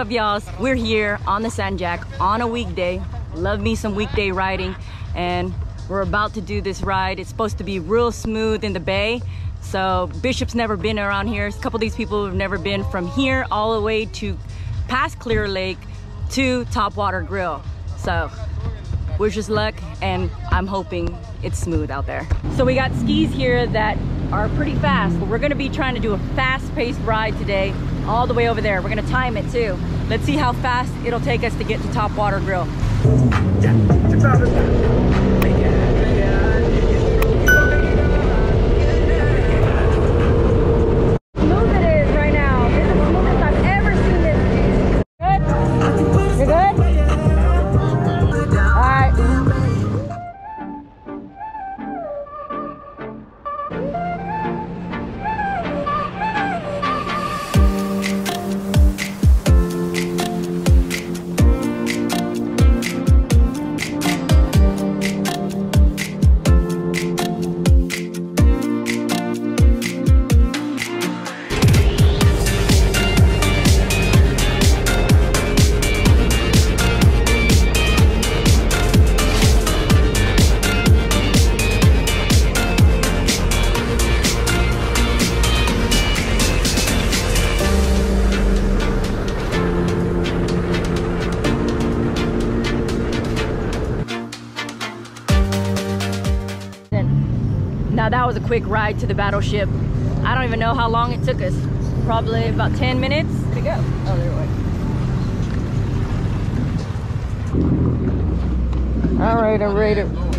up, y'all? We're here on the San Jac on a weekday. Love me some weekday riding, and we're about to do this ride. It's supposed to be real smooth in the bay. So Bishop's never been around here. A couple of these people have never been from here all the way to past Clear Lake to Topwater Grill. So wish us luck and I'm hoping it's smooth out there. So we got skis here that are pretty fast. We're gonna be trying to do a fast-paced ride today all the way over there. We're gonna time it too. Let's see how fast it'll take us to get to Topwater Grill. Smooth quick ride to the battleship. I don't even know how long it took us. Probably about 10 minutes to go. Oh, there. All right, I'm ready to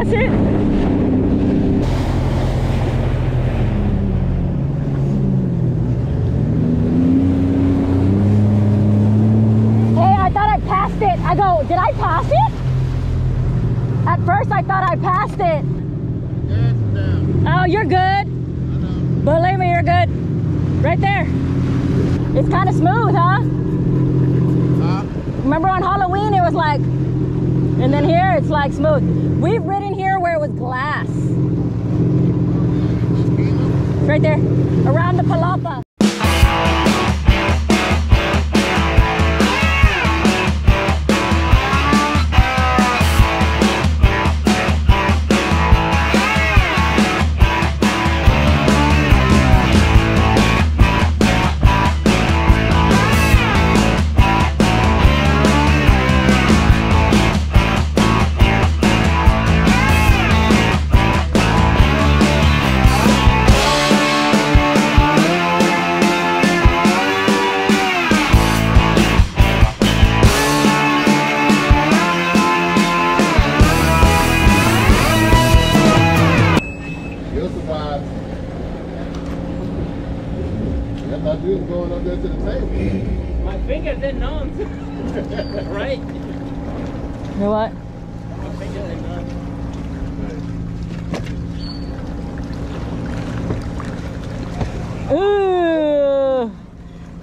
pass it? Hey, I thought I passed it. I go, did I pass it? At first I thought I passed it. Oh, you're good. Believe me, you're good. Right there. It's kind of smooth, huh? Remember on Halloween it was like, and then here it's like smooth. We've ridden here where it was glass. Right there, around the palapa.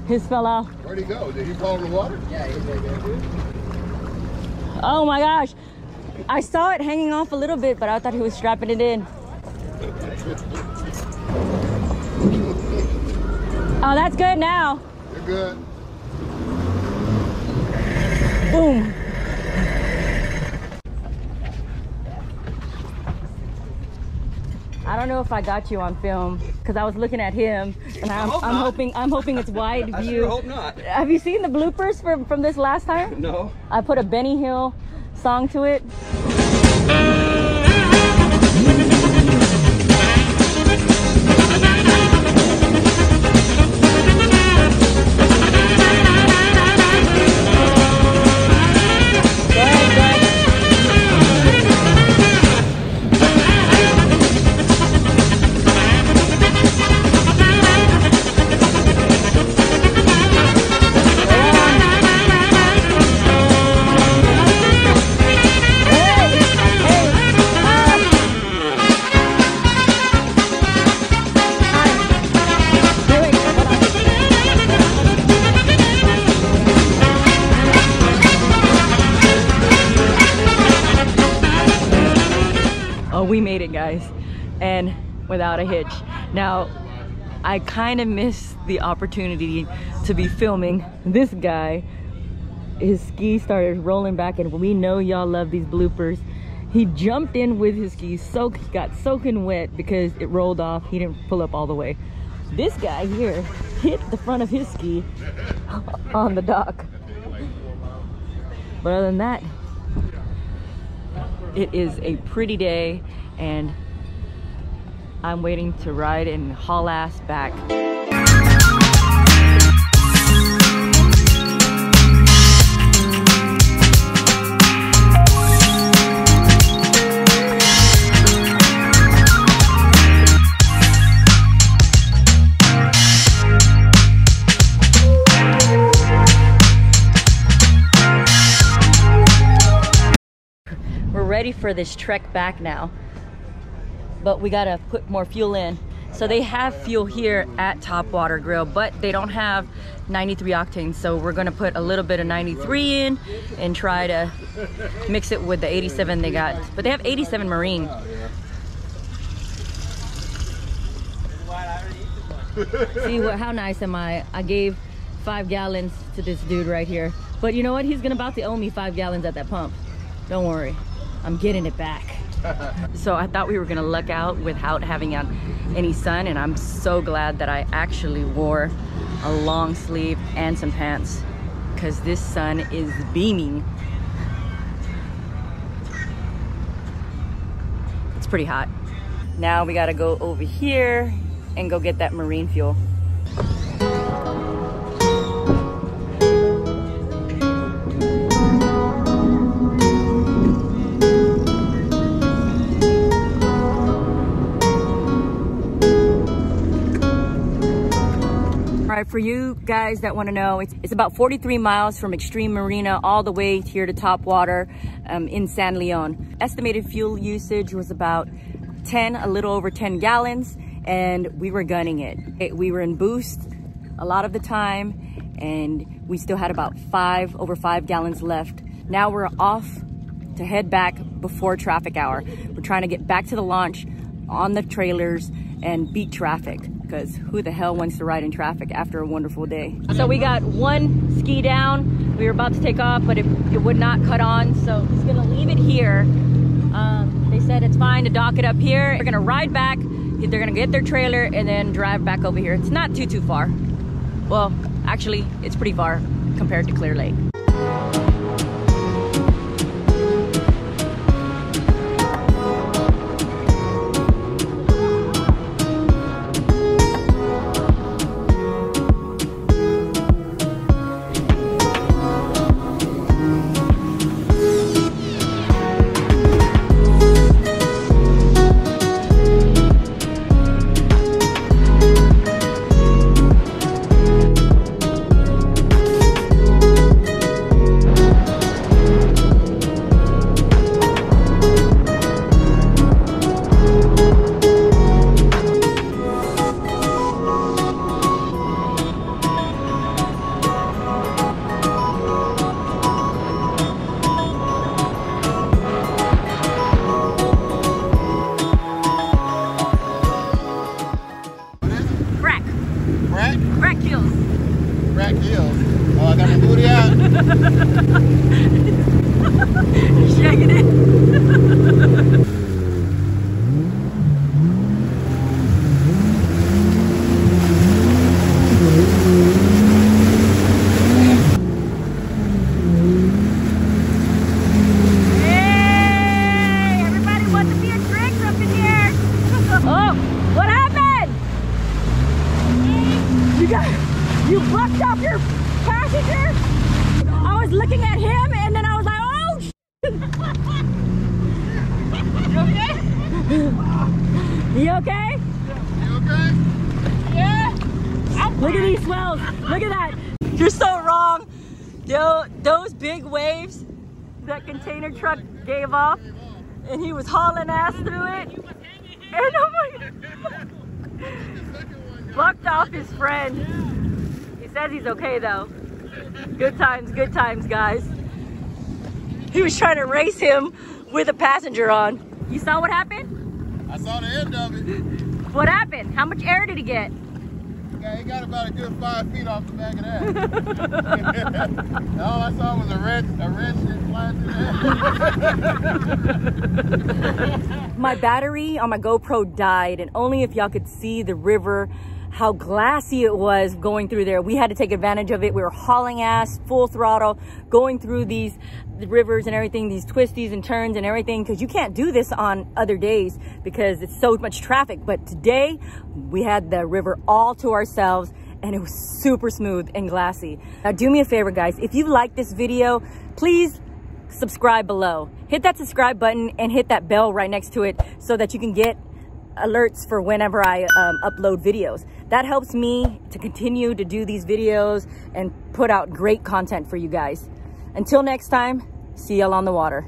His fell off. Where'd he go? Did he fall in the water? Yeah, he's right there, dude. Oh my gosh. I saw it hanging off a little bit, but I thought he was strapping it in. Oh, that's good now. You're good. Boom. I don't know if I got you on film because I was looking at him, and I'm, hope I'm hoping I'm hoping it's wide I view. sure hope not. Have you seen the bloopers from from this last time? No. I put a Benny Hill song to it. Without a hitch. Now, I kind of missed the opportunity to be filming this guy. His ski started rolling back, and we know y'all love these bloopers. He jumped in with his skis, soak, got soaking wet because it rolled off. He didn't pull up all the way. This guy here hit the front of his ski on the dock. But other than that, it is a pretty day and I'm waiting to ride and haul ass back. We're ready for this trek back now. But we gotta put more fuel in. So they have fuel here at Topwater Grill, but they don't have 93 octane. So we're gonna put a little bit of 93 in and try to mix it with the 87 they got. But they have 87 Marine. See what? How nice am I? I gave five gallons to this dude right here. But you know what? He's gonna about to owe me five gallons at that pump. Don't worry, I'm getting it back. so I thought we were gonna luck out without having any sun, and I'm so glad that I actually wore a long sleeve and some pants because this sun is beaming. It's pretty hot. Now we gotta go over here and go get that marine fuel. All right, for you guys that want to know, it's, it's about 43 miles from Extreme Marina all the way here to Top Water um, in San Leon. Estimated fuel usage was about 10, a little over 10 gallons, and we were gunning it. it. We were in boost a lot of the time, and we still had about five, over five gallons left. Now we're off to head back before traffic hour. We're trying to get back to the launch on the trailers and beat traffic because who the hell wants to ride in traffic after a wonderful day? So we got one ski down. We were about to take off, but it, it would not cut on. So he's gonna leave it here. Um, they said it's fine to dock it up here. They're gonna ride back. They're gonna get their trailer and then drive back over here. It's not too, too far. Well, actually, it's pretty far compared to Clear Lake. You okay? You okay? Yeah! Look at these swells. Look at that. You're so wrong. Tho- Those big waves that container truck gave off, and he was hauling ass through it. And oh my bucked off his friend. He says he's okay though. Good times, good times, guys. He was trying to race him with a passenger on. You saw what happened? I saw the end of it. What happened? How much air did he get? Yeah, he got about a good five feet off the back of that. All I saw was a red, a red shit flying through the my battery on my GoPro died and only if y'all could see the river how glassy it was going through there. We had to take advantage of it. We were hauling ass full throttle going through these rivers and everything these twisties and turns and everything because you can't do this on other days because it's so much traffic. But today we had the river all to ourselves and it was super smooth and glassy. Now do me a favor guys. If you like this video please subscribe below. Hit that subscribe button and hit that bell right next to it so that you can get alerts for whenever I um, upload videos. That helps me to continue to do these videos and put out great content for you guys. Until next time, see y'all on the water.